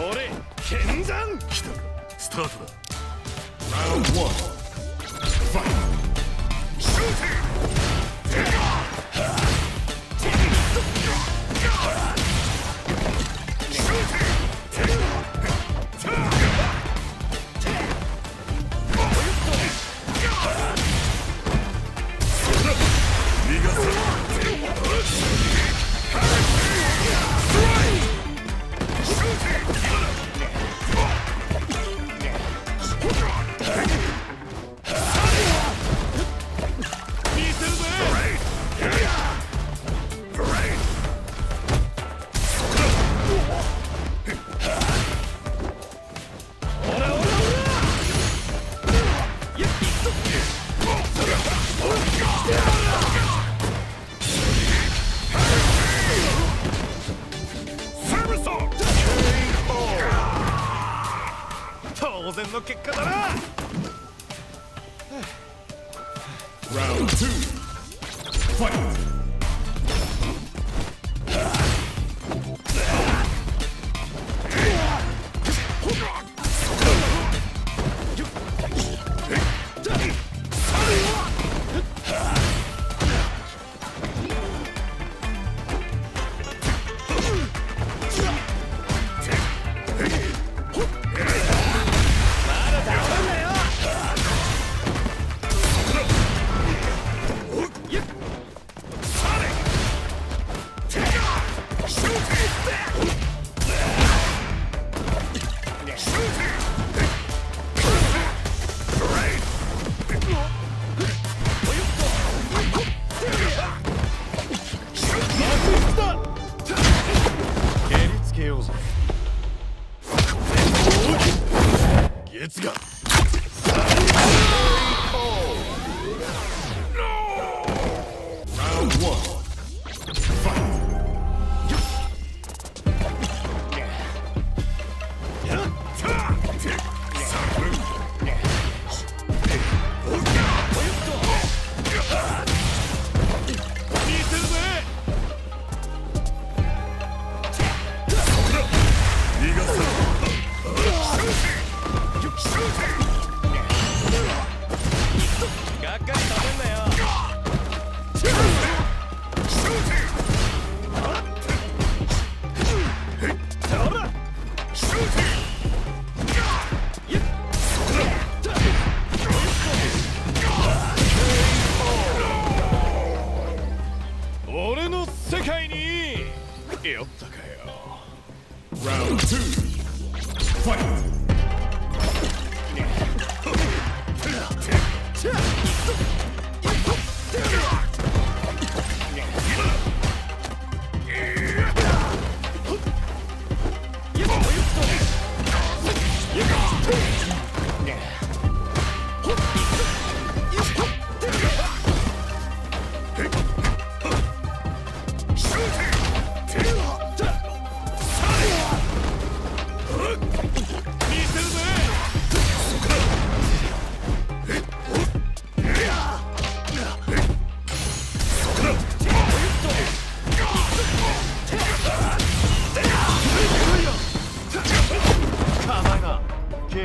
俺剣山来たかスタートだ。ラウンド1ファイトシューティング当然の結果だな。ラファイト世界に酔ったかよ Round two. Fight.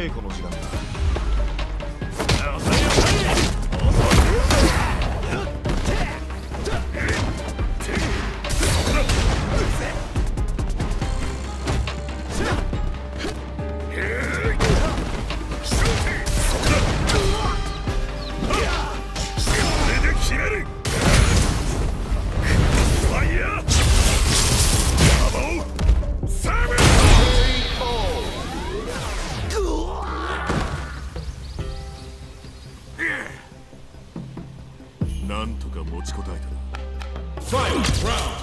稽古の時間だ Final round.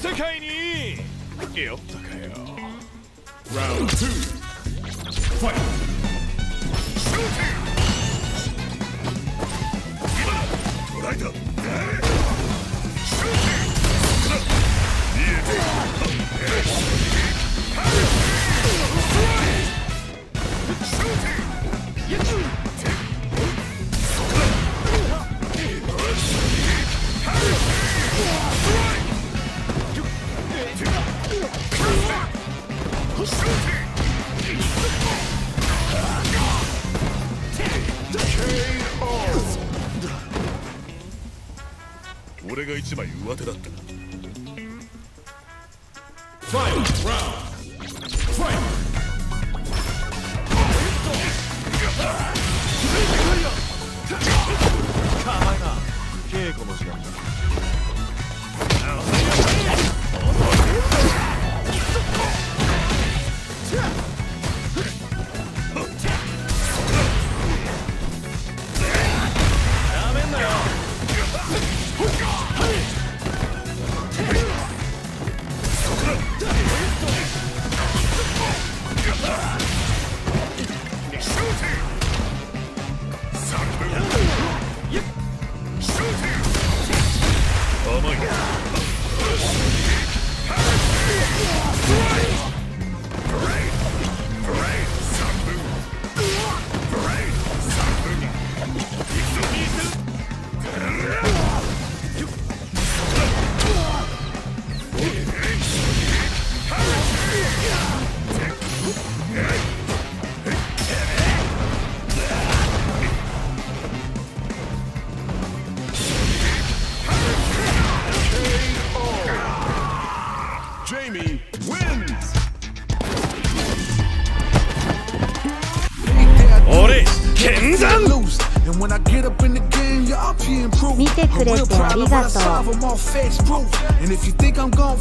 世界にっか。Round 俺が一枚上手だったな。Final round! Fight! 稽古の時間や Yeah. Jamie wins! Ore, Kenzan! And when I get up in the game, you're up here improving. Real I all proof. And if you think I'm going